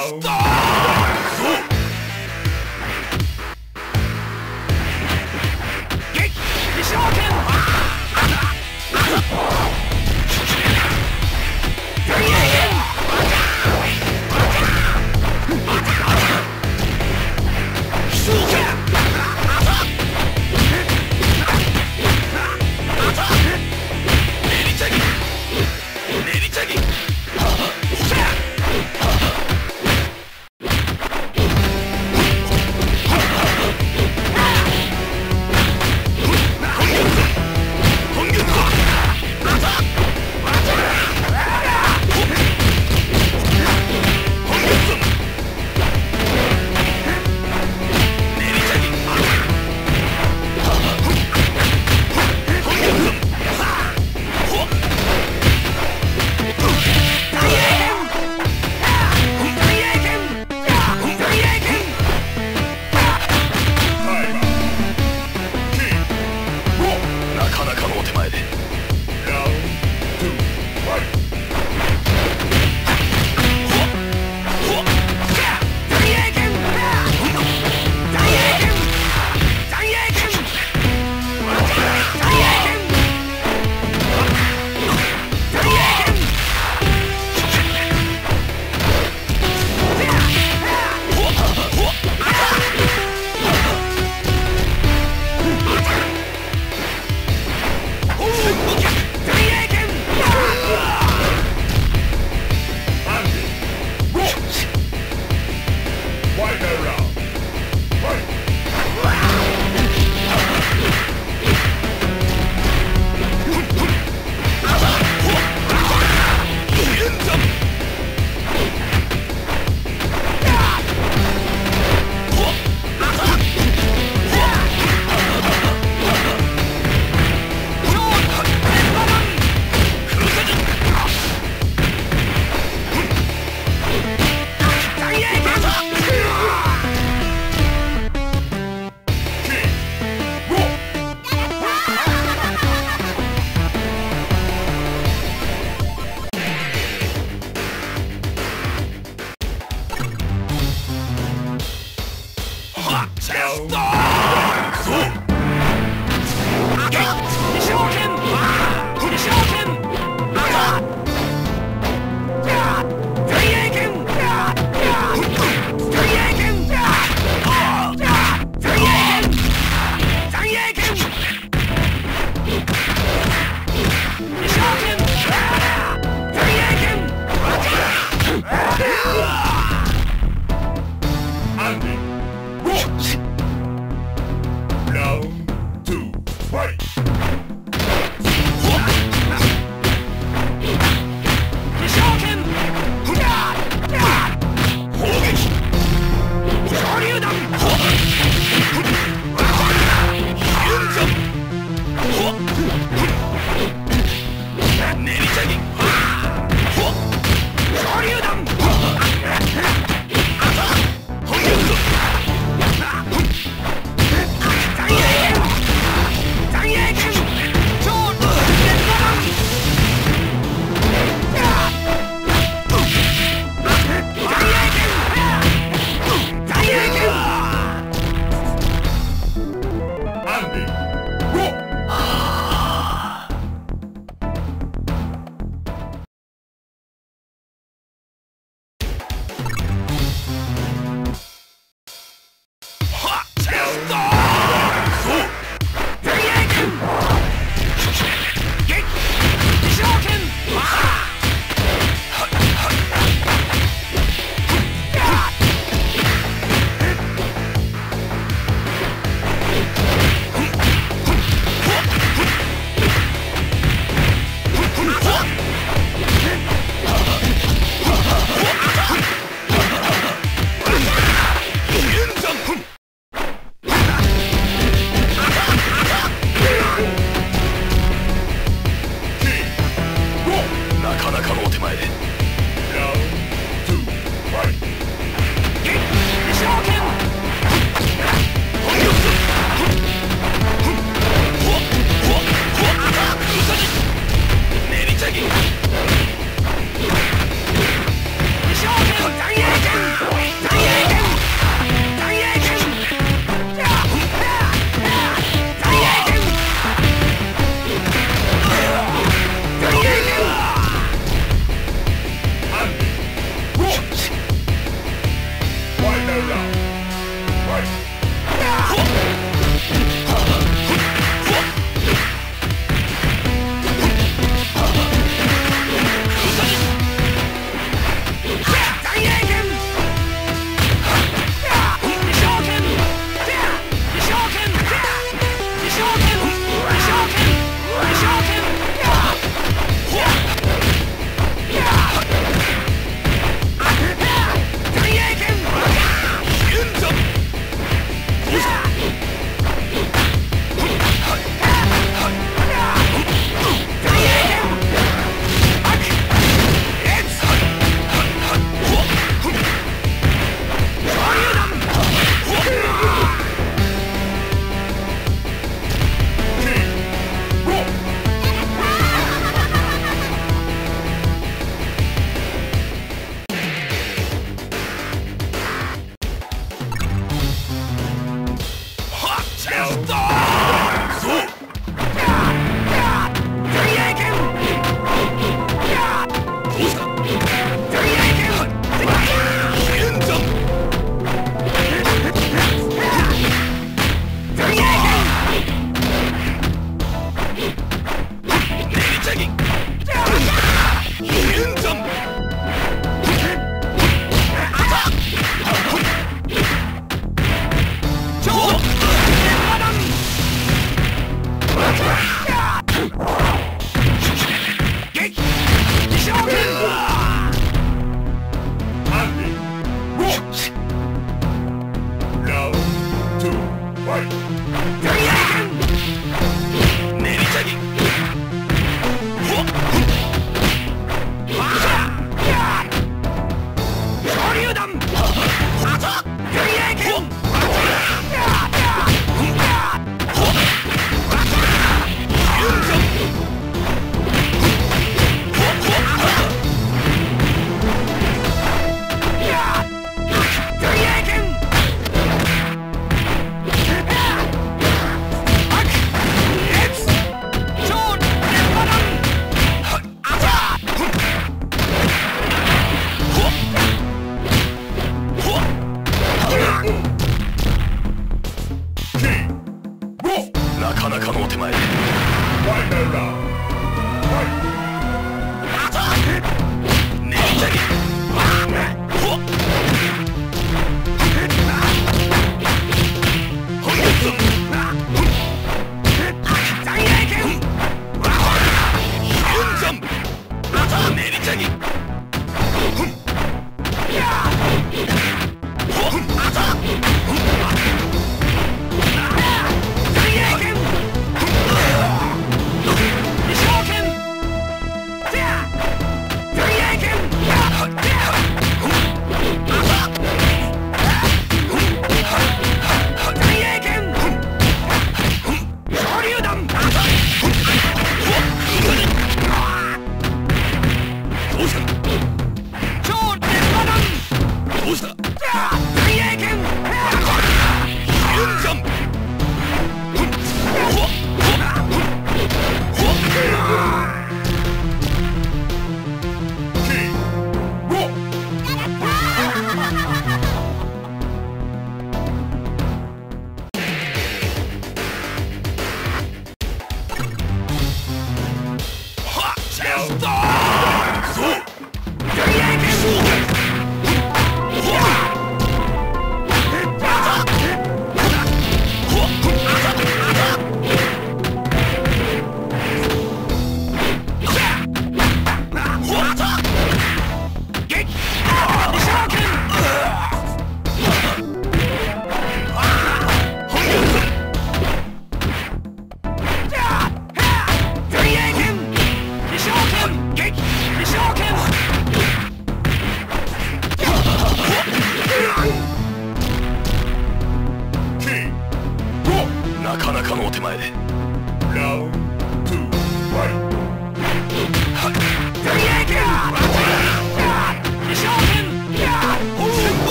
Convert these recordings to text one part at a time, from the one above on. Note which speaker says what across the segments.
Speaker 1: Wow.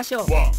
Speaker 1: ましょう。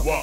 Speaker 2: Wow.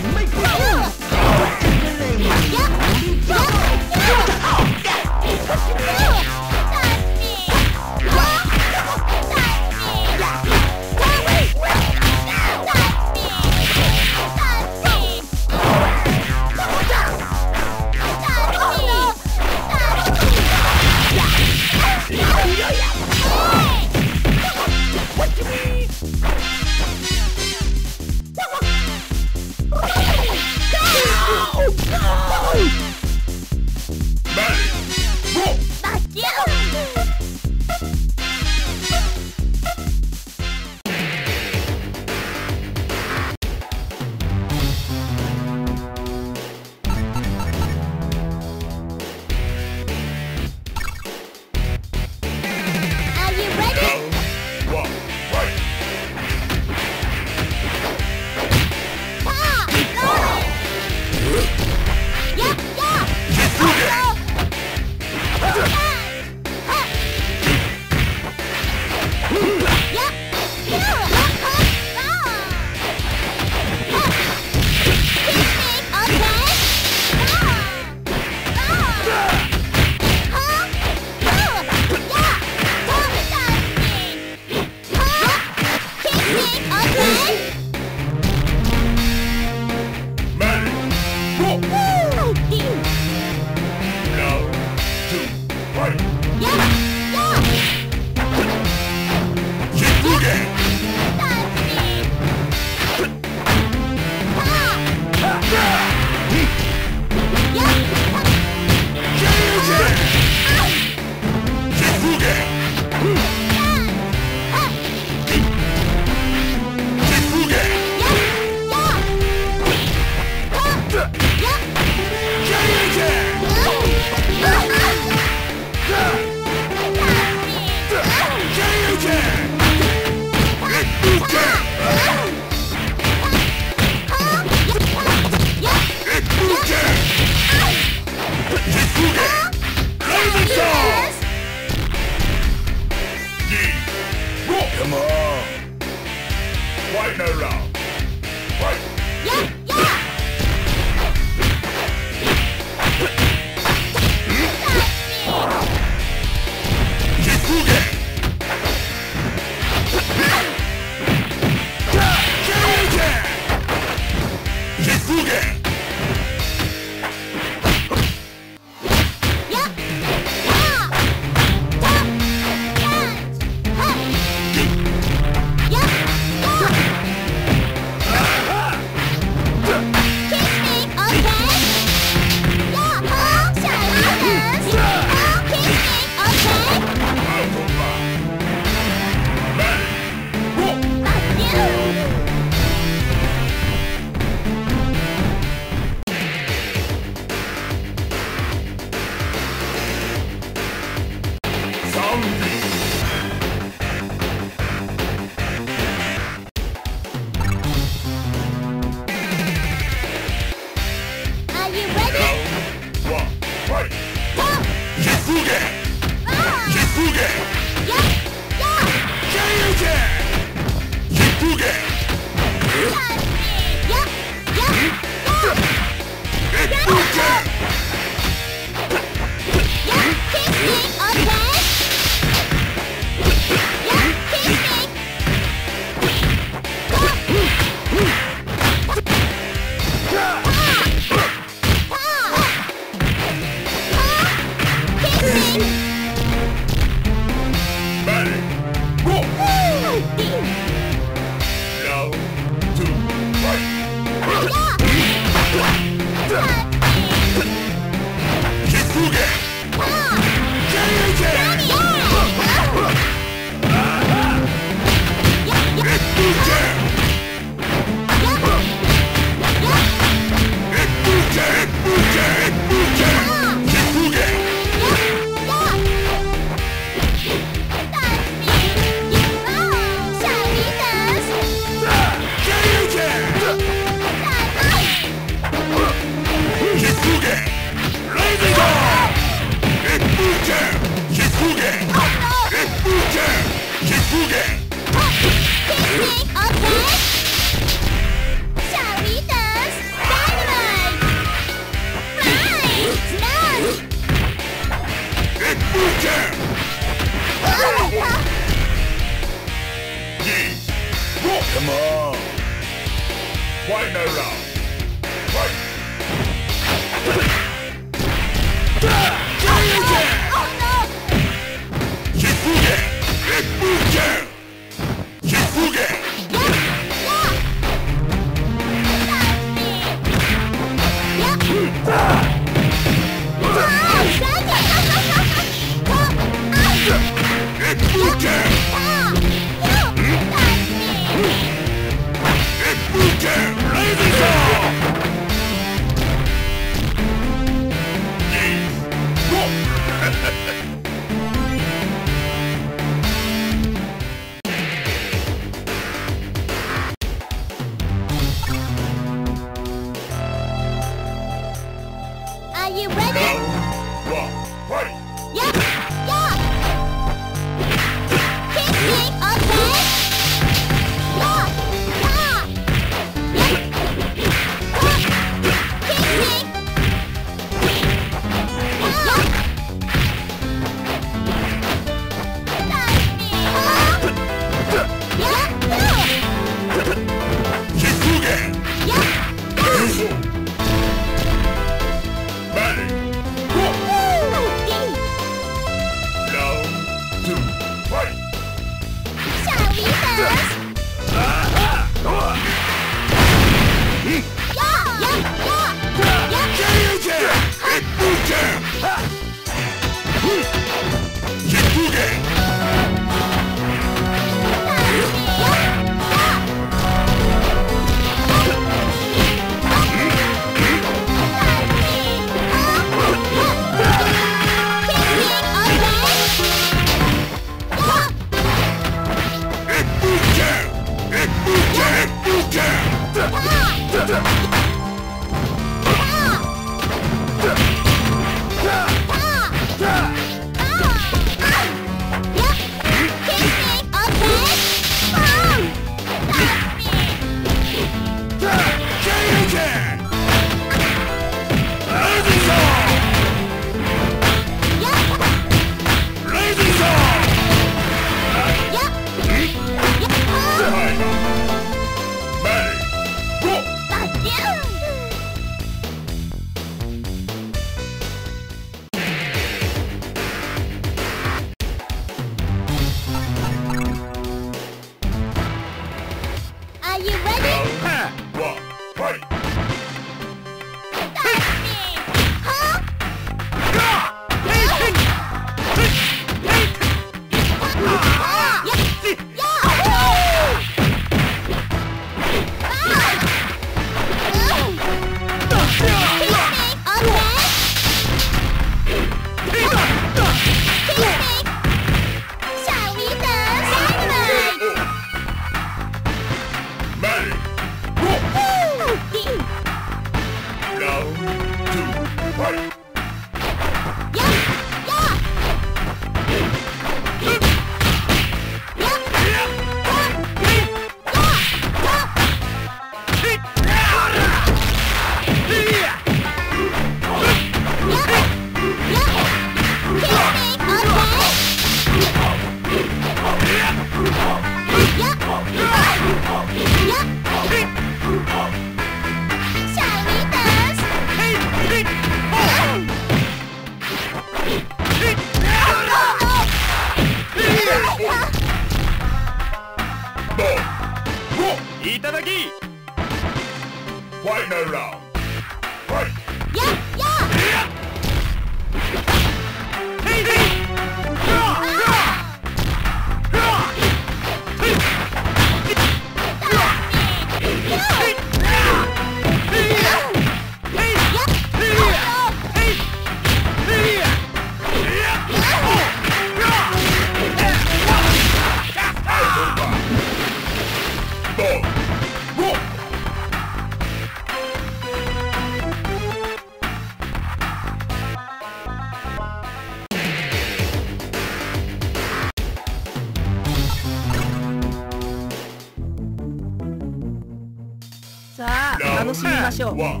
Speaker 3: ま
Speaker 1: しょう。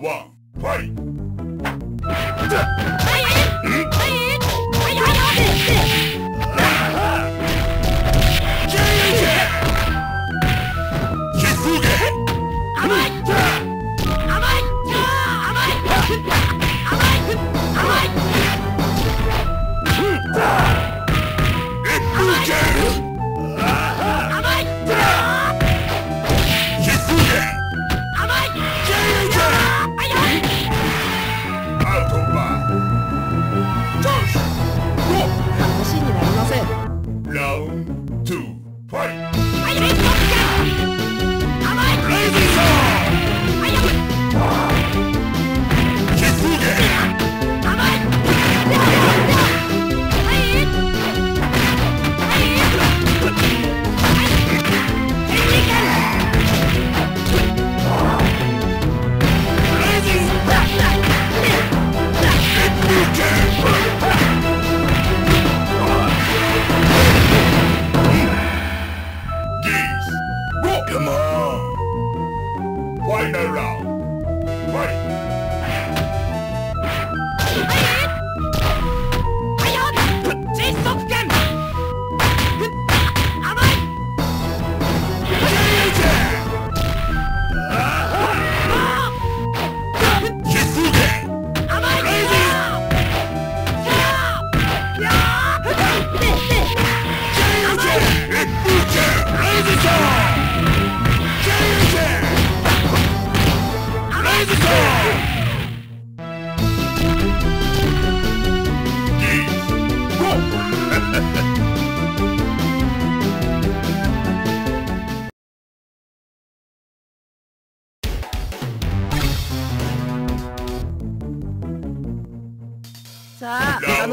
Speaker 2: One.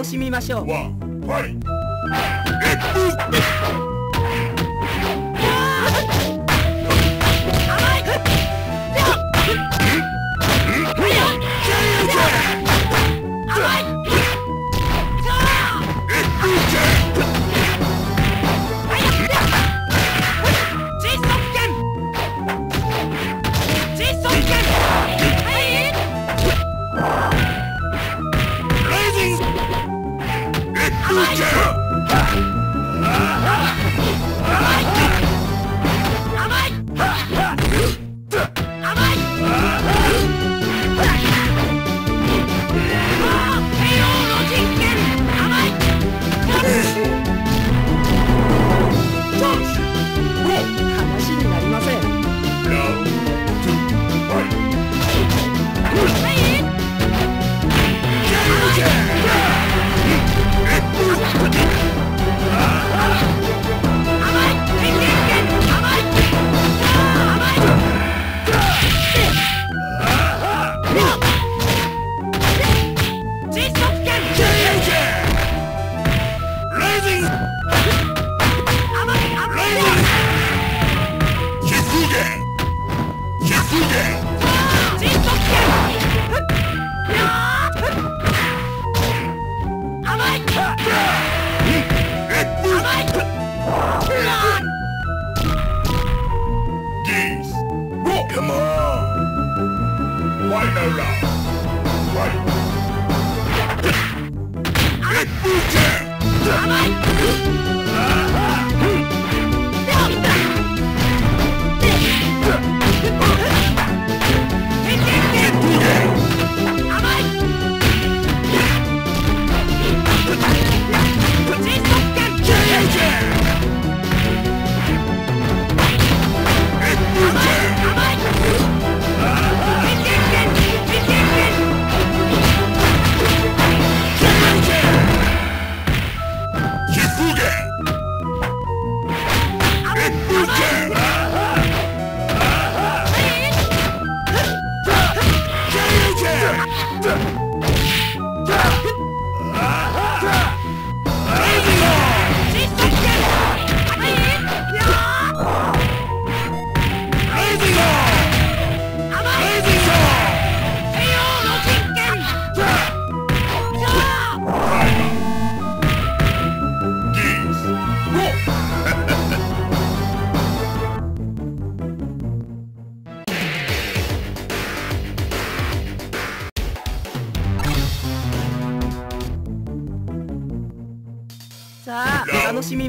Speaker 1: しみましょう。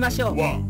Speaker 1: みましょう。